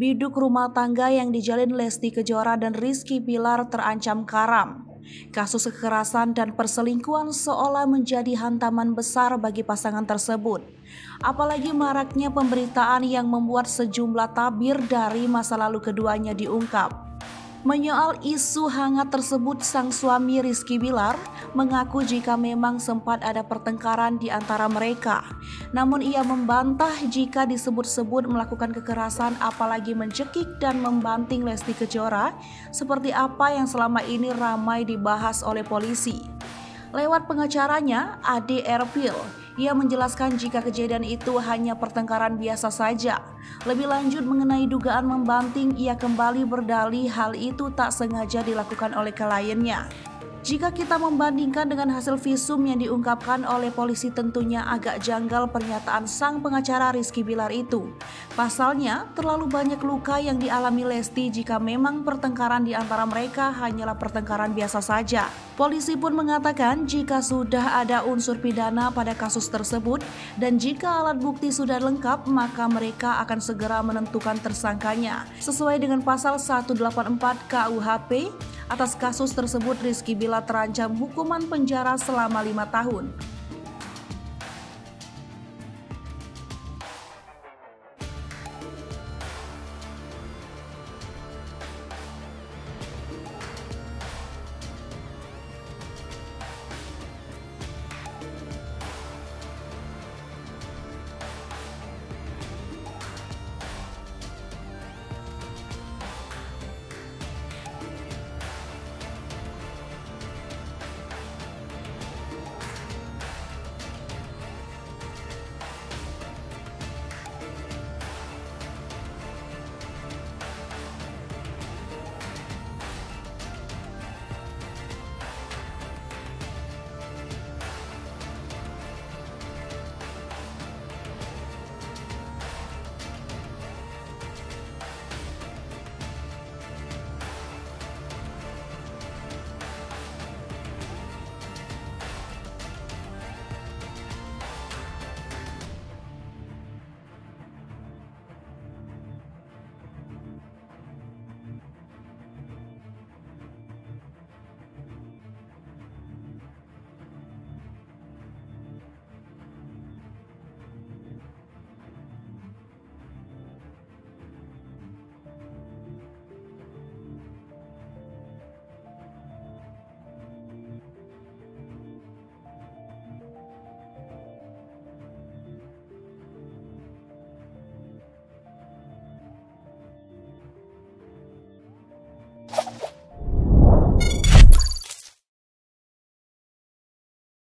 biduk rumah tangga yang dijalin Lesti Kejora dan Rizky Bilar terancam karam. Kasus kekerasan dan perselingkuhan seolah menjadi hantaman besar bagi pasangan tersebut. Apalagi maraknya pemberitaan yang membuat sejumlah tabir dari masa lalu keduanya diungkap. Menyoal isu hangat tersebut, sang suami Rizky Bilar mengaku jika memang sempat ada pertengkaran di antara mereka. Namun ia membantah jika disebut-sebut melakukan kekerasan apalagi mencekik dan membanting Lesti Kejora seperti apa yang selama ini ramai dibahas oleh polisi. Lewat pengacaranya, Ade Erpil, ia menjelaskan jika kejadian itu hanya pertengkaran biasa saja. Lebih lanjut mengenai dugaan membanting, ia kembali berdalih hal itu tak sengaja dilakukan oleh kliennya. Jika kita membandingkan dengan hasil visum yang diungkapkan oleh polisi tentunya agak janggal pernyataan sang pengacara Rizky Bilar itu. Pasalnya, terlalu banyak luka yang dialami Lesti jika memang pertengkaran di antara mereka hanyalah pertengkaran biasa saja. Polisi pun mengatakan jika sudah ada unsur pidana pada kasus tersebut dan jika alat bukti sudah lengkap maka mereka akan segera menentukan tersangkanya. Sesuai dengan pasal 184 KUHP, Atas kasus tersebut Rizky Bila terancam hukuman penjara selama lima tahun.